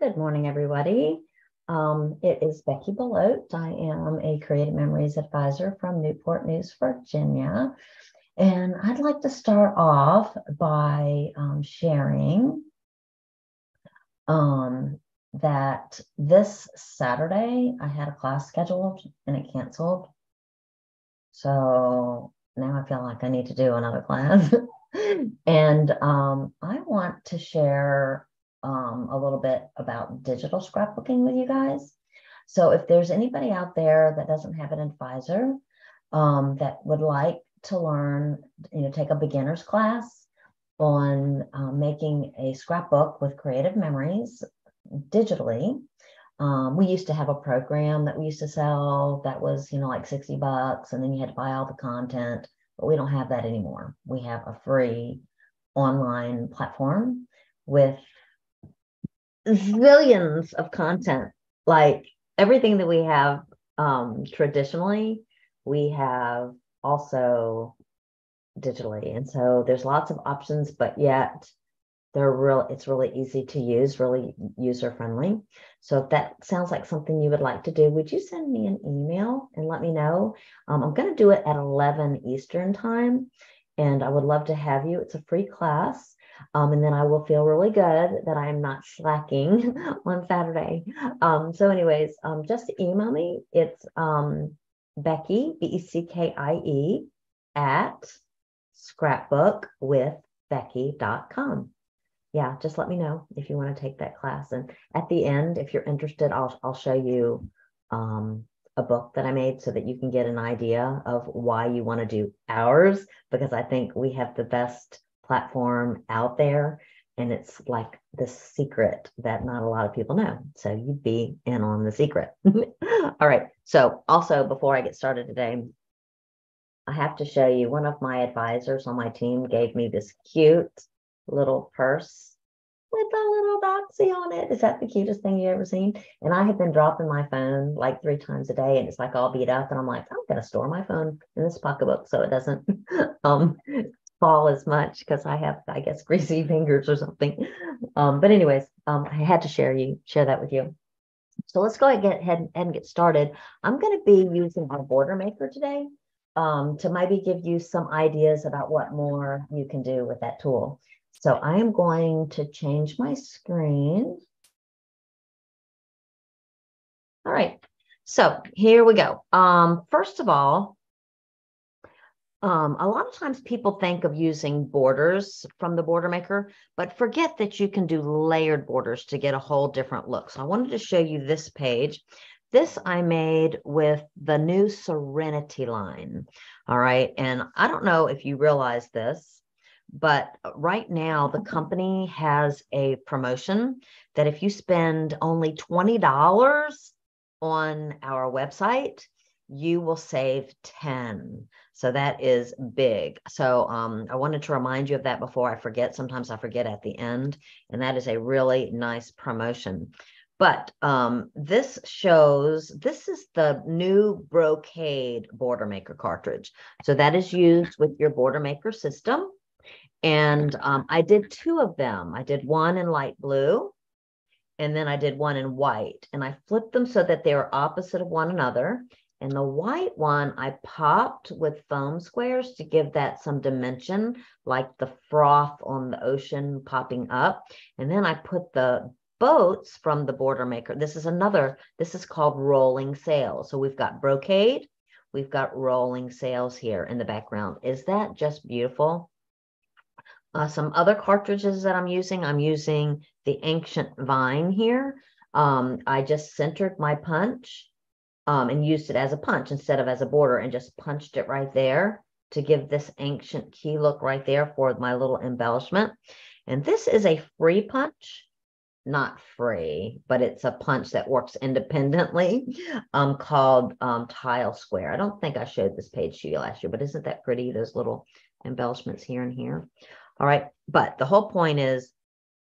Good morning, everybody. Um, it is Beckie Belote. I am a Creative Memories advisor from Newport News, Virginia. And I'd like to start off by um, sharing um, that this Saturday I had a class scheduled and it canceled. So now I feel like I need to do another class. and um, I want to share um, a little bit about digital scrapbooking with you guys. So if there's anybody out there that doesn't have an advisor um, that would like to learn, you know, take a beginner's class on um, making a scrapbook with creative memories digitally. Um, we used to have a program that we used to sell that was, you know, like 60 bucks, and then you had to buy all the content, but we don't have that anymore. We have a free online platform with zillions of content. Like everything that we have um, traditionally, we have also digitally. And so there's lots of options, but yet they're real, it's really easy to use, really user friendly. So if that sounds like something you would like to do, would you send me an email and let me know? Um, I'm going to do it at 11 Eastern time, and I would love to have you. It's a free class. Um, and then I will feel really good that I'm not slacking on Saturday. Um, so, anyways, um, just email me. It's um, Beckie, B E C K I E, at scrapbookwithbeckie.com. Yeah, just let me know if you want to take that class. And at the end, if you're interested, I'll, I'll show you um, a book that I made so that you can get an idea of why you want to do ours, because I think we have the best platform out there. And it's like the secret that not a lot of people know. So you'd be in on the secret. All right. So, also, before I get started today, I have to show you one of my advisors on my team gave me this cute little purse with a little doxy on it. Is that the cutest thing you ever seen? And I have been dropping my phone like three times a day and it's like all beat up. And I'm like, I'm gonna store my phone in this pocketbook so it doesn't um fall as much because I have, I guess, greasy fingers or something. Um, but anyways, um, I had to share you share that with you. So let's go ahead and get started. I'm going to be using our border maker today um, to maybe give you some ideas about what more you can do with that tool. So I am going to change my screen. All right. So here we go. Um, first of all, um, a lot of times people think of using borders from the border maker, but forget that you can do layered borders to get a whole different look. So I wanted to show you this page. This I made with the new Serenity line. All right. And I don't know if you realize this, but right now the company has a promotion that if you spend only $20 on our website, you will save 10. So that is big. So um, I wanted to remind you of that before I forget. Sometimes I forget at the end, and that is a really nice promotion. But um, this shows, this is the new Brocade Border Maker cartridge. So that is used with your Border Maker system. And um, I did two of them. I did one in light blue, and then I did one in white. And I flipped them so that they are opposite of one another. And the white one I popped with foam squares to give that some dimension, like the froth on the ocean popping up. And then I put the boats from the border maker. This is another, this is called rolling sails. So we've got brocade, we've got rolling sails here in the background. Is that just beautiful? Uh, some other cartridges that I'm using, I'm using the Ancient Vine here. Um, I just centered my punch um, and used it as a punch instead of as a border and just punched it right there to give this ancient key look right there for my little embellishment. And this is a free punch, not free, but it's a punch that works independently um, called um, Tile Square. I don't think I showed this page to you last year, but isn't that pretty? Those little embellishments here and here. All right. But the whole point is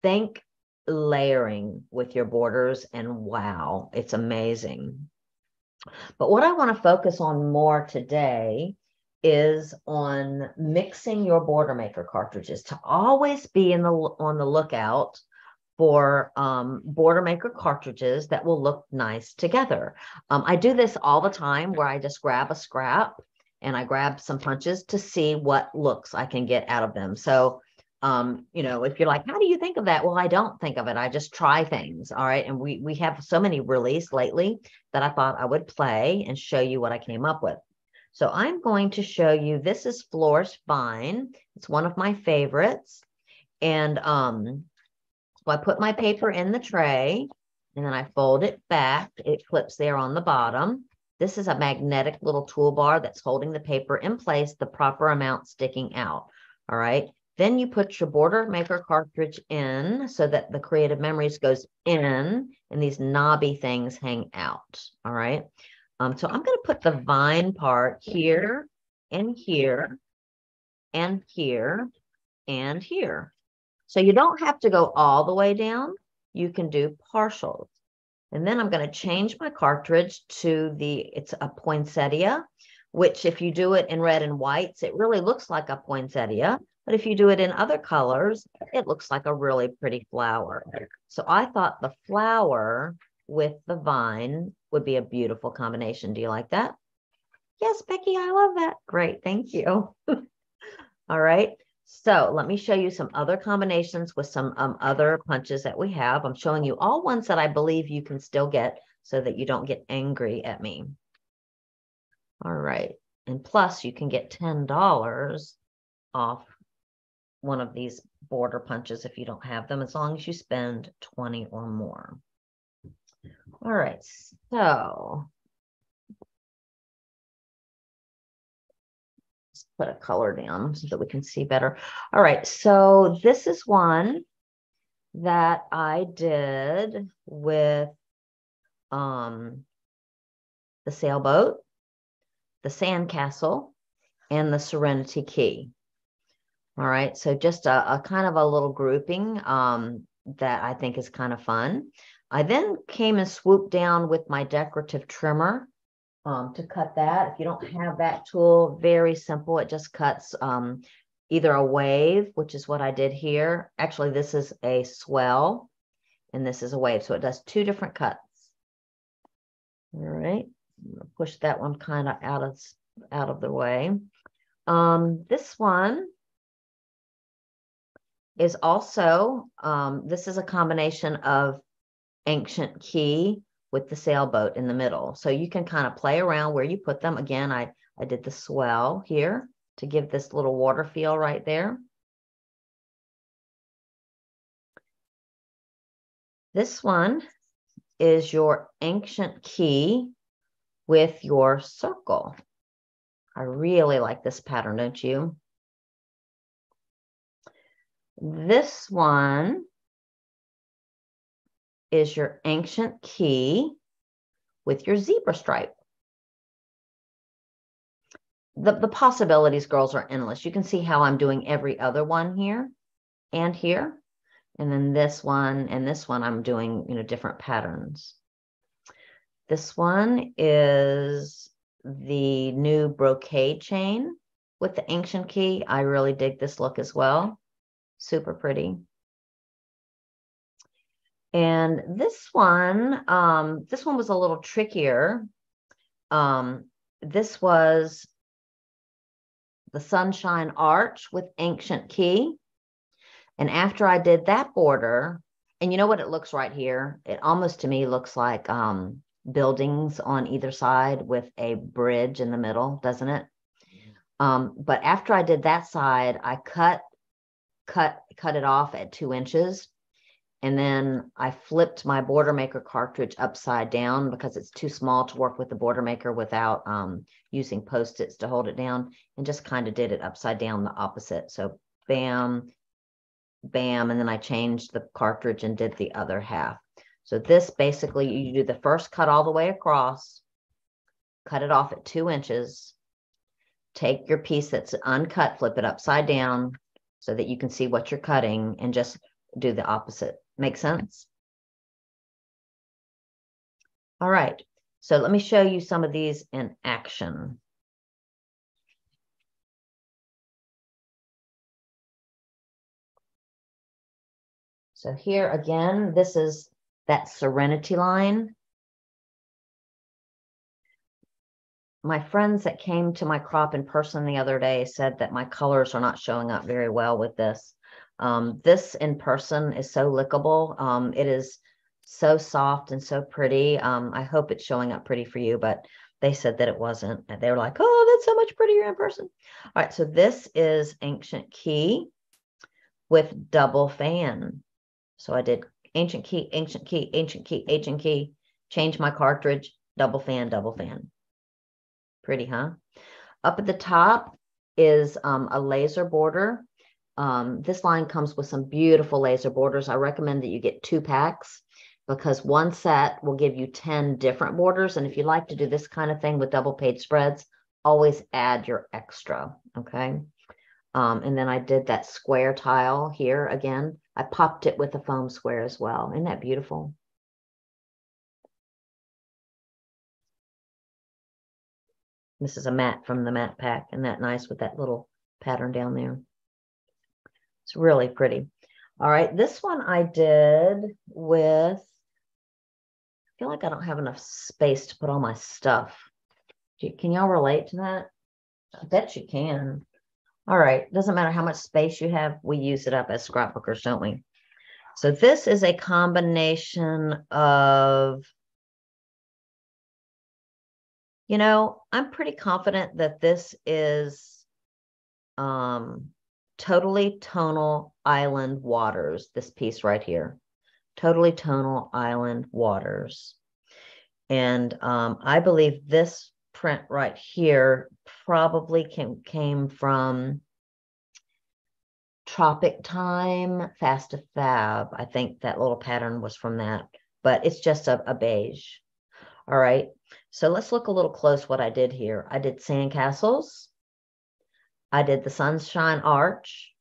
think layering with your borders and wow, it's amazing. But what I want to focus on more today is on mixing your border maker cartridges to always be in the on the lookout for um, border maker cartridges that will look nice together. Um, I do this all the time where I just grab a scrap and I grab some punches to see what looks I can get out of them. So, um, you know, if you're like, how do you think of that? Well, I don't think of it. I just try things. All right. And we we have so many released lately that I thought I would play and show you what I came up with. So I'm going to show you, this is Flourish Vine. It's one of my favorites. And um, so I put my paper in the tray and then I fold it back. It clips there on the bottom. This is a magnetic little toolbar that's holding the paper in place, the proper amount sticking out. All right. Then you put your border maker cartridge in so that the creative memories goes in and these knobby things hang out. All right. Um, so I'm going to put the vine part here and here and here and here. So you don't have to go all the way down. You can do partials. And then I'm going to change my cartridge to the, it's a poinsettia, which if you do it in red and whites, it really looks like a poinsettia. But if you do it in other colors, it looks like a really pretty flower. So I thought the flower with the vine would be a beautiful combination. Do you like that? Yes, Beckie, I love that. Great, thank you. All right. So let me show you some other combinations with some um, other punches that we have. I'm showing you all ones that I believe you can still get so that you don't get angry at me. All right. And plus you can get $10 off one of these border punches if you don't have them, as long as you spend 20 or more. All right, so let's put a color down so that we can see better. All right, so this is one that I did with um, the sailboat, the sandcastle, and the Serenity Key. All right, so just a, a kind of a little grouping um, that I think is kind of fun. I then came and swooped down with my decorative trimmer um, to cut that. If you don't have that tool, very simple. It just cuts um, either a wave, which is what I did here. Actually, this is a swell and this is a wave. So it does two different cuts. All right, push that one kind of out of out of the way. Um, this one is also, um, this is a combination of ancient key with the sailboat in the middle. So you can kind of play around where you put them. Again, I, I did the swell here to give this little water feel right there. This one is your ancient key with your circle. I really like this pattern, don't you? This one is your ancient key with your zebra stripe. The, the possibilities, girls, are endless. You can see how I'm doing every other one here and here. And then this one and this one, I'm doing, you know, different patterns. This one is the new brocade chain with the ancient key. I really dig this look as well. Super pretty. And this one, um, this one was a little trickier. Um, this was the Sunshine Arch with Ancient Key. And after I did that border, and you know what it looks right here? It almost to me looks like um, buildings on either side with a bridge in the middle, doesn't it? Um, but after I did that side, I cut, cut, cut it off at two inches and then I flipped my border maker cartridge upside down because it's too small to work with the border maker without um, using post-its to hold it down and just kind of did it upside down the opposite. So bam, bam, and then I changed the cartridge and did the other half. So this basically, you do the first cut all the way across, cut it off at two inches, take your piece that's uncut, flip it upside down so that you can see what you're cutting and just do the opposite. Make sense? All right, so let me show you some of these in action. So here again, this is that serenity line. My friends that came to my crop in person the other day said that my colors are not showing up very well with this. Um, this in person is so lickable. Um, it is so soft and so pretty. Um, I hope it's showing up pretty for you, but they said that it wasn't. They were like, oh, that's so much prettier in person. All right, so this is Ancient Key with double fan. So I did ancient key, ancient key, ancient key, ancient key, change my cartridge, double fan, double fan. Pretty, huh? Up at the top is um, a laser border. Um, this line comes with some beautiful laser borders. I recommend that you get two packs because one set will give you 10 different borders. And if you like to do this kind of thing with double page spreads, always add your extra, okay? Um, and then I did that square tile here again. I popped it with a foam square as well. Isn't that beautiful? This is a mat from the mat pack. Isn't that nice with that little pattern down there? It's really pretty. All right, this one I did with, I feel like I don't have enough space to put all my stuff. Can y'all relate to that? I bet you can. All right, doesn't matter how much space you have, we use it up as scrapbookers, don't we? So this is a combination of, you know, I'm pretty confident that this is um, totally tonal island waters, this piece right here, totally tonal island waters. And um, I believe this print right here probably came, came from Tropic Time, Fast to Fab. I think that little pattern was from that, but it's just a, a beige. All right, so let's look a little close what I did here. I did sandcastles. I did the sunshine arch.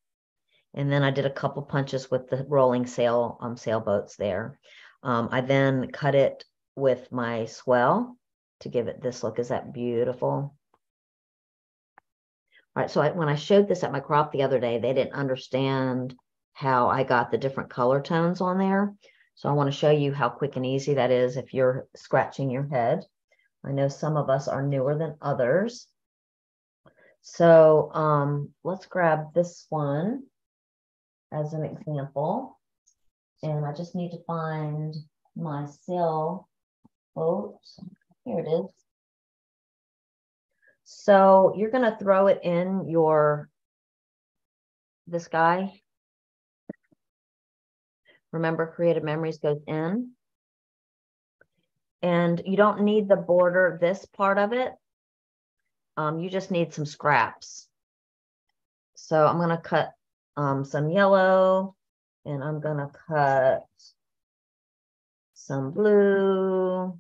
And then I did a couple punches with the rolling sail um, sailboats there. Um, I then cut it with my swell to give it this look. Is that beautiful? All right, so I, when I showed this at my crop the other day, they didn't understand how I got the different color tones on there. So I want to show you how quick and easy that is if you're scratching your head. I know some of us are newer than others. So um, let's grab this one as an example. And I just need to find my sail boat. Here it is. So you're going to throw it in your, this guy. Remember, Creative Memories goes in. And you don't need the border, this part of it. Um, you just need some scraps. So I'm going to cut um, some yellow and I'm going to cut some blue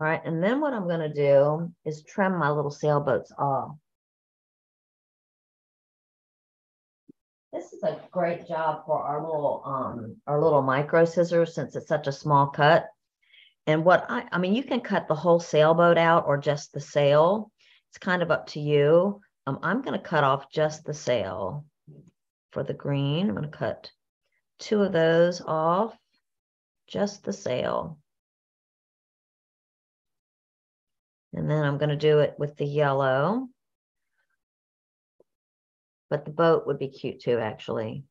All right, and then what I'm going to do is trim my little sailboats off. This is a great job for our little um our little micro scissors since it's such a small cut. And what I I mean, you can cut the whole sailboat out or just the sail. It's kind of up to you. Um, I'm going to cut off just the sail for the green. I'm going to cut two of those off, just the sail. And then I'm going to do it with the yellow. But the boat would be cute too, actually.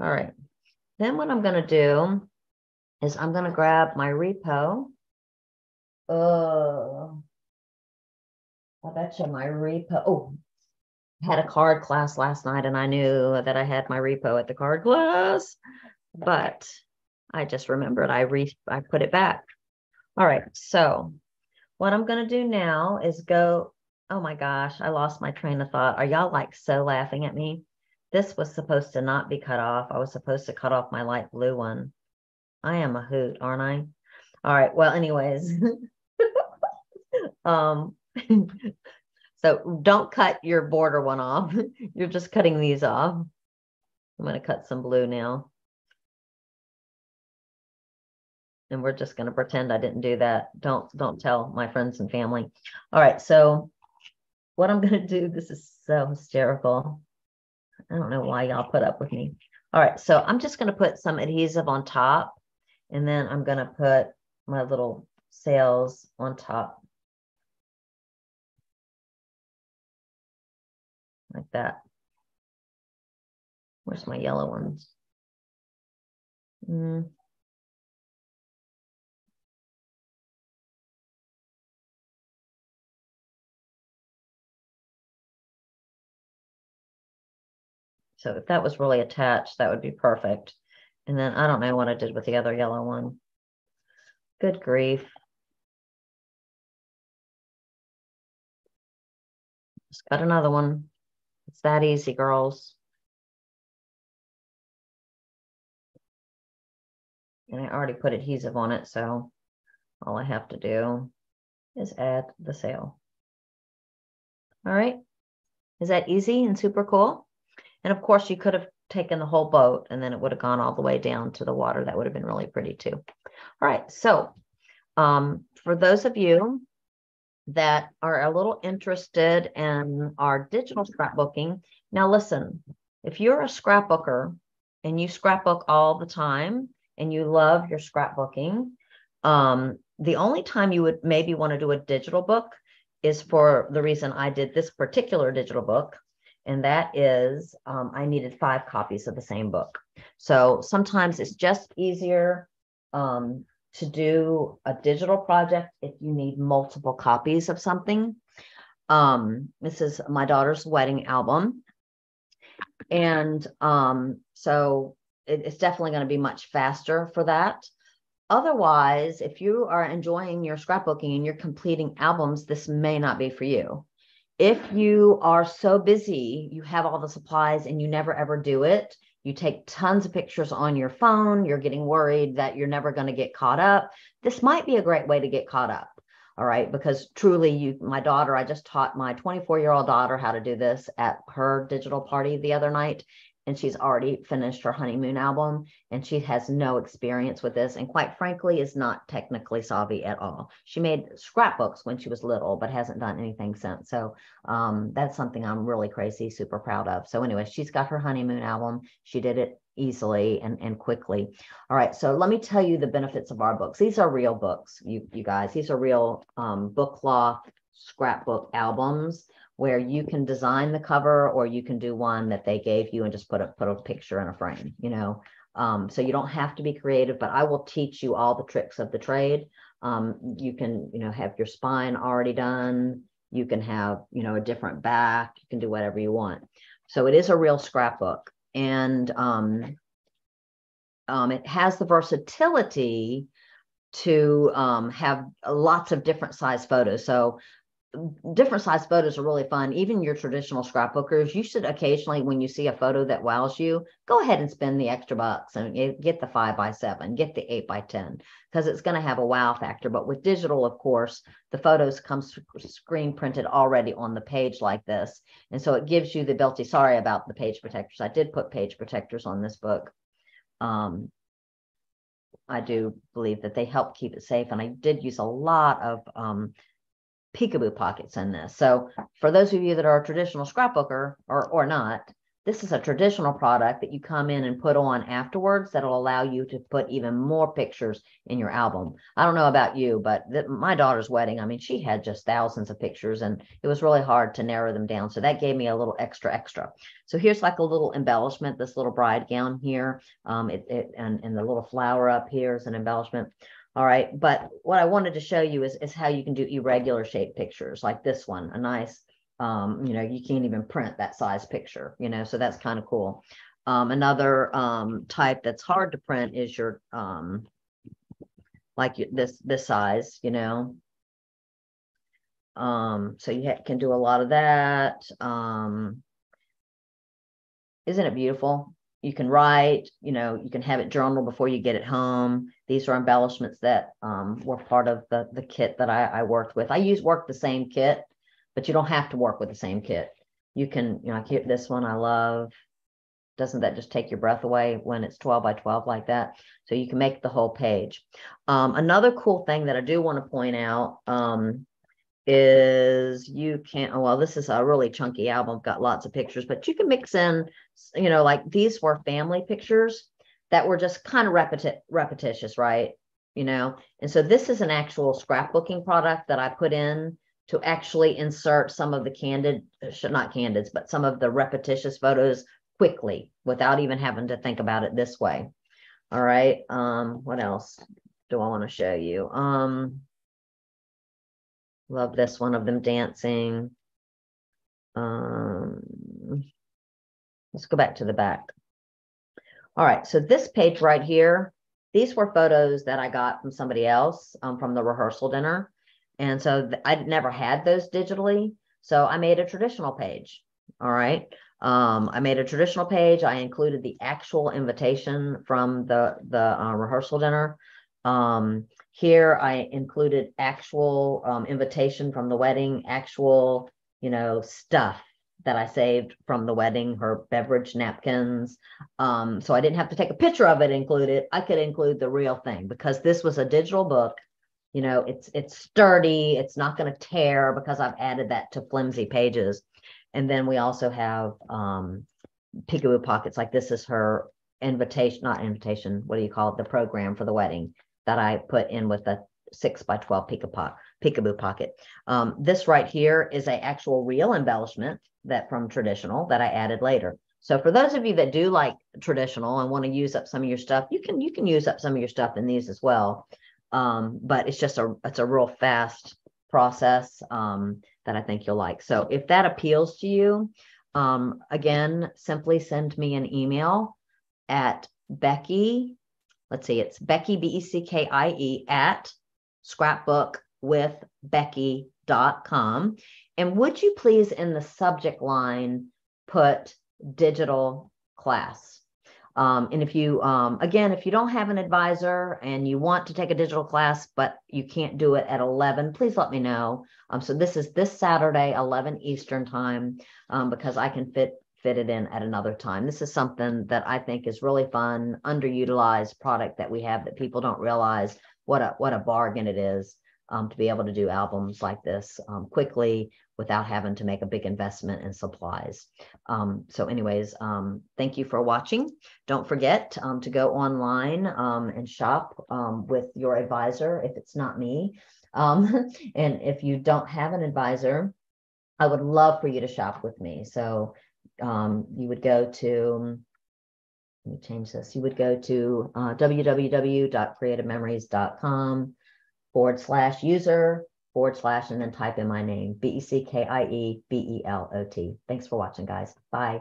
All right. Then what I'm going to do is I'm going to grab my repo. Oh, I bet you my repo. Oh, I had a card class last night and I knew that I had my repo at the card class, but I just remembered I re I put it back. All right. So what I'm going to do now is go. Oh my gosh, I lost my train of thought. Are y'all like so laughing at me? This was supposed to not be cut off. I was supposed to cut off my light blue one. I am a hoot, aren't I? All right. Well, anyways. um so don't cut your border one off. You're just cutting these off. I'm going to cut some blue now. And we're just going to pretend I didn't do that. Don't don't tell my friends and family. All right, so what I'm going to do, this is so hysterical. I don't know why y'all put up with me. All right, so I'm just going to put some adhesive on top, and then I'm going to put my little sails on top. Like that. Where's my yellow ones? Mm. So if that was really attached, that would be perfect. And then I don't know what I did with the other yellow one. Good grief. Just got another one. It's that easy, girls. And I already put adhesive on it, so all I have to do is add the sail. All right. Is that easy and super cool? And of course, you could have taken the whole boat and then it would have gone all the way down to the water. That would have been really pretty too. All right. So um, for those of you that are a little interested in our digital scrapbooking, now listen, if you're a scrapbooker and you scrapbook all the time and you love your scrapbooking, um, the only time you would maybe want to do a digital book is for the reason I did this particular digital book and that is um, I needed five copies of the same book. So sometimes it's just easier um, to do a digital project if you need multiple copies of something. Um, this is my daughter's wedding album. And um, so it, it's definitely going to be much faster for that. Otherwise, if you are enjoying your scrapbooking and you're completing albums, this may not be for you if you are so busy, you have all the supplies and you never ever do it, you take tons of pictures on your phone, you're getting worried that you're never going to get caught up. This might be a great way to get caught up. All right. Because truly, you, my daughter, I just taught my 24 year old daughter how to do this at her digital party the other night and she's already finished her honeymoon album and she has no experience with this and quite frankly is not technically savvy at all. She made scrapbooks when she was little but hasn't done anything since. So um, that's something i'm really crazy super proud of. So anyway she's got her honeymoon album. She did it easily and, and quickly. All right so let me tell you the benefits of our books. These are real books you you guys. These are real um, book cloth scrapbook albums where you can design the cover or you can do one that they gave you and just put a put a picture in a frame you know? Um, so you don't have to be creative but i will teach you all the tricks of the trade. Um, you can you know have your spine already done. You can have you know a different back. You can do whatever you want. So it is a real scrapbook. And um, um it has the versatility to um, have lots of different size photos. So different size photos are really fun. Even your traditional scrapbookers, you should occasionally, when you see a photo that wows you, go ahead and spend the extra bucks and get the five by seven, get the eight by 10, because it's going to have a wow factor. But with digital, of course, the photos come screen printed already on the page like this. And so it gives you the ability, sorry about the page protectors. I did put page protectors on this book. Um, I do believe that they help keep it safe. And I did use a lot of um, peekaboo pockets in this. So for those of you that are a traditional scrapbooker or, or not, this is a traditional product that you come in and put on afterwards that'll allow you to put even more pictures in your album. I don't know about you, but my daughter's wedding, I mean, she had just thousands of pictures and it was really hard to narrow them down. So that gave me a little extra, extra. So here's like a little embellishment, this little bride gown here. Um, it, it and, and the little flower up here is an embellishment. All right. But what I wanted to show you is, is how you can do irregular shape pictures like this one, a nice, um, you know, you can't even print that size picture, you know, so that's kind of cool. Um, another um, type that's hard to print is your, um, like this, this size, you know. Um, so you can do a lot of that. Um, isn't it beautiful? you can write, you know, you can have it journal before you get it home. These are embellishments that um, were part of the, the kit that I, I worked with. I use work the same kit, but you don't have to work with the same kit. You can, you know, I keep this one I love. doesn't that just take your breath away when it's 12 by 12 like that? So you can make the whole page. Um, another cool thing that I do want to point out um, is you can, oh, well, this is a really chunky album, got lots of pictures, but you can mix in, you know, like these were family pictures that were just kind of repeti- repetitious, right? You know, and so this is an actual scrapbooking product that I put in to actually insert some of the candid, not candids, but some of the repetitious photos quickly without even having to think about it this way. All right. Um, what else do I want to show you? Um, love this one of them dancing. Um, let's go back to the back. All right. So this page right here, these were photos that I got from somebody else um, from the rehearsal dinner. And so th- I'd never had those digitally. So I made a traditional page. All right. Um, I made a traditional page. I included the actual invitation from the the uh, rehearsal dinner. Um, here I included actual um, invitation from the wedding, actual you know stuff that I saved from the wedding, her beverage napkins. Um, so I didn't have to take a picture of it, include it. I could include the real thing because this was a digital book. You know it's it's sturdy. It's not going to tear because i've added that to flimsy pages. And then we also have um peekaboo pockets. Like this is her invitation not invitation what do you call it? The program for the wedding that i put in with a six by 12 peekaboo, peekaboo pocket um, this right here is a actual real embellishment that from traditional that i added later so for those of you that do like traditional and want to use up some of your stuff you can you can use up some of your stuff in these as well um, but it's just a it's a real fast process um, that I think you'll like. So if that appeals to you, um, again, simply send me an email at Beckie. Let's see, it's Beckie B E C K I E at scrapbookwithbeckie.com. And would you please, in the subject line, put digital class? Um, and if you, um, again, if you don't have an advisor and you want to take a digital class, but you can't do it at 11, please let me know. Um, so this is this Saturday, 11 Eastern time, um, because I can fit fit it in at another time. This is something that I think is really fun, underutilized product that we have that people don't realize what a what a bargain it is um, to be able to do albums like this um, quickly without having to make a big investment in supplies. Um, so anyways, um, thank you for watching. Don't forget um, to go online um, and shop with your advisor if it's not me. and if you don't have an advisor, I would love for you to shop with me. So you would go to, let me change this. You would go to uh, www.creativememories.com forward slash user forward slash and then type in my name B E C K I E B E L O T. Thanks for watching, guys. Bye.